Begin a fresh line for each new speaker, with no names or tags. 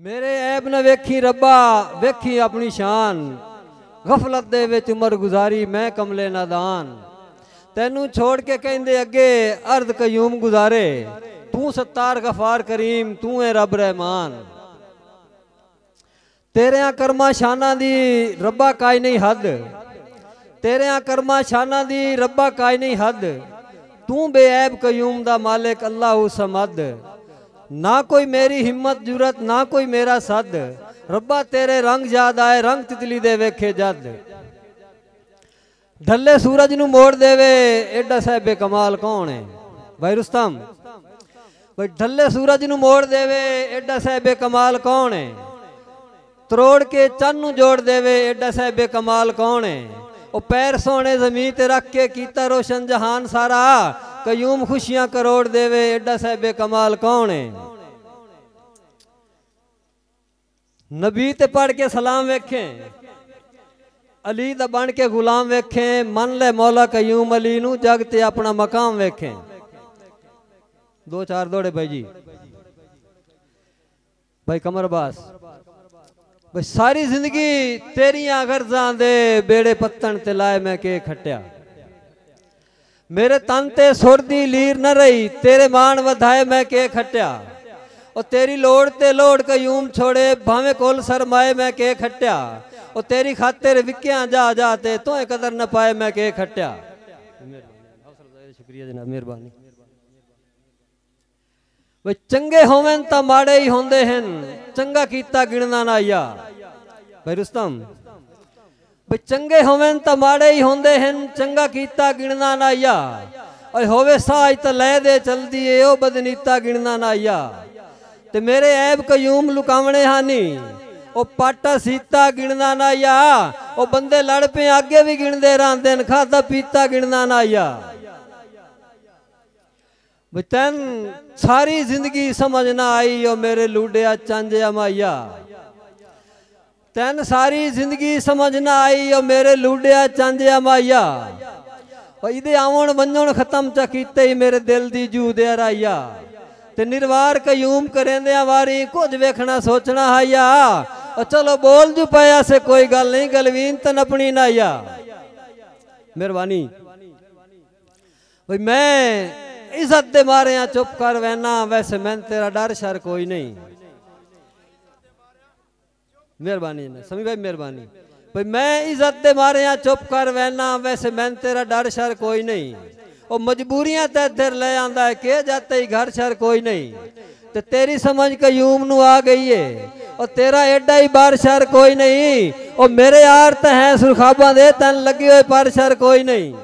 ਮੇਰੇ ਐਬ ਨਾ ਵੇਖੀ ਰੱਬਾ ਵੇਖੀ ਆਪਣੀ ਸ਼ਾਨ ਗਫਲਤ ਦੇ ਵਿੱਚ ਉਮਰ ਗੁਜ਼ਾਰੀ ਮੈਂ ਕਮਲੇ ਨਾਦਾਨ ਤੈਨੂੰ ਛੋੜ ਕੇ ਕਹਿੰਦੇ ਅੱਗੇ ਅਰਧ ਕਯੂਮ ਗੁਜ਼ਾਰੇ ਤੂੰ ਸੱਤਾਰ ਗਫਾਰ ਕਰੀਮ ਤੂੰ ਹੈ ਰੱਬ ਰਹਿਮਾਨ ਤੇਰਿਆਂ ਕਰਮਾਂ ਸ਼ਾਨਾਂ ਦੀ ਰੱਬਾ ਕਾਇ ਨਹੀਂ ਹੱਦ ਤੇਰਿਆਂ ਕਰਮਾਂ ਸ਼ਾਨਾਂ ਦੀ ਰੱਬਾ ਕਾਇ ਨਹੀਂ ਹੱਦ ਤੂੰ ਬੇਅਬ ਕਯੂਮ ਦਾ ਮਾਲਿਕ ਅੱਲਾਹੁ ਸਮਦ ਨਾ ਕੋਈ ਮੇਰੀ ਹਿੰਮਤ, ਜੁਰਤ, ਨਾ ਕੋਈ ਮੇਰਾ ਸੱਦ। ਰੱਬਾ, ਤੇਰੇ ਰੰਗ ਯਾਦ ਆਏ, ਰੰਗ ਤਿਤਲੀ ਦੇ ਵੇਖੇ ਜਦ। ਢੱਲੇ ਸੂਰਜ ਨੂੰ ਮੋੜ ਦੇਵੇ ਐਡਾ ਸਾਹਿਬੇ ਕਮਾਲ ਕੌਣ ਹੈ ਭਾਈ ਰੁਸਤਮ ਭਾਈ ਢੱਲੇ ਸੂਰਜ ਨੂੰ ਮੋੜ ਦੇਵੇ ਐਡਾ ਸਾਹਿਬੇ ਕਮਾਲ ਕੌਣ ਹੈ ਤਰੋੜ ਕੇ ਚੰਨ ਨੂੰ ਜੋੜ ਦੇਵੇ ਐਡਾ ਸਾਹਿਬੇ ਕਮਾਲ ਕੌਣ ਹੈ ਉਹ ਪੈਰ ਸੋਹਣੇ ਜ਼ਮੀਨ ਤੇ ਰੱਖ ਕੇ ਕੀਤਾ ਰੋਸ਼ਨ ਜਹਾਨ ਸਾਰਾ। ਕਯੂਮ ਖੁਸ਼ੀਆਂ ਕਰੋੜ ਦੇਵੇ ਐਡਾ ਸਾਹਿਬੇ ਕਮਾਲ ਕੌਣ ਹੈ ਨਬੀ ਤੇ ਪੜ ਕੇ ਸਲਾਮ ਵੇਖੇ, ਅਲੀ ਦਾ ਬਣ ਕੇ ਗੁਲਾਮ ਵੇਖੇ, ਮੰਨ ਲੈ ਮੌਲਾ ਕਯੂਮ ਅਲੀ ਨੂੰ ਜਗ ਤੇ ਆਪਣਾ ਮਕਾਮ ਵੇਖੇ। ਦੋ ਚਾਰ ਦੋੜੇ ਭਾਈ ਜੀ। ਭਾਈ ਕਮਰ ਬਾਸ। ਬਈ ਸਾਰੀ ਜ਼ਿੰਦਗੀ ਤੇਰੀਆਂ ਗਰਜ਼ਾਂ ਦੇ ਬੇੜੇ ਪੱਤਣ ਤੇ ਲਾਏ ਮੈਂ ਕੇ ਖਟਿਆ। ਮੇਰੇ ਤਨ ਤੇ ਸੁਰ ਦੀ ਲੀਰ ਨਾ ਰਹੀ, ਤੇਰੇ ਮਾਣ ਵਧਾਏ ਮੈਂ ਕੇ ਖਟਿਆ। ਉਹ ਤੇਰੀ ਲੋੜ ਤੇ ਲੋੜ ਕਯੂਮ ਛੋੜੇ, ਭਾਵੇਂ ਕੋਲ ਸਰਮਾਏ ਮੈਂ ਕੇ ਖਟਿਆ। ਉਹ ਤੇਰੀ ਖਾਤਰ ਵਿਕਿਆ ਜਾ ਜਾ ਤੇ ਤੋਏ ਕਦਰ ਨਾ ਪਾਏ ਮੈਂ ਕੇ ਖਟਿਆ। ਸ਼ੁਕਰੀਆ ਜਨਾਬ, ਮਿਹਰਬਾਨੀ। ਵੇ ਚੰਗੇ ਹੋਵਨ ਤਾਂ ਮਾੜੇ ਹੀ ਹੁੰਦੇ ਹਨ, ਚੰਗਾ ਕੀਤਾ ਗਿਣਨਾ ਨਾ ਆਇਆ। ਭਾਈ ਰੁਸਤਮ ਵੇ ਚੰਗੇ ਹੋਵਨ ਤਾਂ ਮਾੜੇ ਹੀ ਹੁੰਦੇ ਹਨ, ਚੰਗਾ ਕੀਤਾ ਗਿਣਨਾ ਨਾ ਆਇਆ। ਓਏ ਹੋਵੇ ਸਾਜ ਤਾਂ ਲੈ ਦੇ ਚਲਦੀ ਏ, ਉਹ ਬਦਨੀਤਾ ਗਿਣਨਾ ਨਾ ਆਇਆ। ਤੇ ਮੇਰੇ ਐਬ ਕਯੂਮ ਲੁਕਾਵਣੇ ਹਾਨੀ ਉਹ ਪਾਟਾ ਸੀਤਾ ਗਿਣਨਾ ਨਾ ਆਇਆ। ਉਹ ਬੰਦੇ ਲੜ ਪਏ, ਅੱਗੇ ਵੀ ਗਿਣਦੇ ਰਹਿੰਦੇ ਨੇ ਖਾਦਾ ਪੀਤਾ ਗਿਣਨਾ ਨਾ ਆਇਆ। ਬਤਨ ਸਾਰੀ ਜ਼ਿੰਦਗੀ ਸਮਝ ਨਾ ਆਈ ਓ ਮੇਰੇ ਲੂਡਿਆ ਚੰਜ ਮਾਇਆ। ਤੈਨ ਸਾਰੀ ਜ਼ਿੰਦਗੀ ਸਮਝ ਨਾ ਆਈ ਓ ਮੇਰੇ ਲੂਡਿਆ ਚੰਜ ਮਾਇਆ। ਓ ਇਹਦੇ ਆਵਣ ਵੰਜਣ ਖਤਮ ਚ ਕੀਤੇ ਹੀ ਮੇਰੇ ਦਿਲ ਦੀ ਜੂ ਦੇ ਰਾਇਆ ਤੇ ਨਿਰਵਾਰ ਕਯੂਮ ਕਰੇਂਦਿਆਂ ਵਾਰੀ ਕੁਝ ਵੇਖਣਾ ਸੋਚਣਾ ਹਾਇਆ। ਓ ਚਲੋ ਬੋਲ ਜੂ ਪਿਆ ਸੇ, ਕੋਈ ਗੱਲ ਨਹੀਂ, ਗਲਵੀਨ ਤਨ ਆਪਣੀ ਨਾ ਮਿਹਰਬਾਨੀ। ਬਈ ਮੈਂ ਇੱਜ਼ਤ ਦੇ ਮਾਰਿਆਂ ਚੁੱਪ ਕਰ ਵੈਨਾ, ਵੈਸੇ ਮੈਂ ਤੇਰਾ ਡਰ ਸ਼ਰ ਕੋਈ ਨਹੀਂ। ਮਿਹਰਬਾਨੀ ਨੇ ਸਮੀ ਭਾਈ ਮਿਹਰਬਾਨੀ। ਭਈ ਮੈਂ ਇੱਜ਼ਤ ਦੇ ਮਾਰਿਆ, ਚੁੱਪ ਕਰ ਵੈਨਾ ਵੈਸੇ ਮੈਂ ਤੇਰਾ ਡਰ ਸ਼ਰ ਕੋਈ ਨਹੀਂ। ਉਹ ਮਜਬੂਰੀਆਂ ਤੇ ਇੱਧਰ ਲੈ ਆਂਦਾ ਹੈ ਕਿ ਜਾਤੇ ਹੀ ਘਰ ਸ਼ਰ ਕੋਈ ਨਹੀਂ। ਤੇ ਤੇਰੀ ਸਮਝ ਕਯੂਮ ਨੂੰ ਆ ਗਈ ਏ। ਉਹ ਤੇਰਾ ਐਡਾ ਹੀ ਬਾਰ ਸ਼ਰ ਕੋਈ ਨਹੀਂ। ਉਹ ਮੇਰੇ ਯਾਰ ਤਾਂ ਹੈ ਸੁਰਖਾਬਾਂ ਦੇ, ਤਨ ਲੱਗੇ ਹੋਏ ਪਰ ਸ਼ਰ ਕੋਈ ਨਹੀਂ।